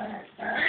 All right.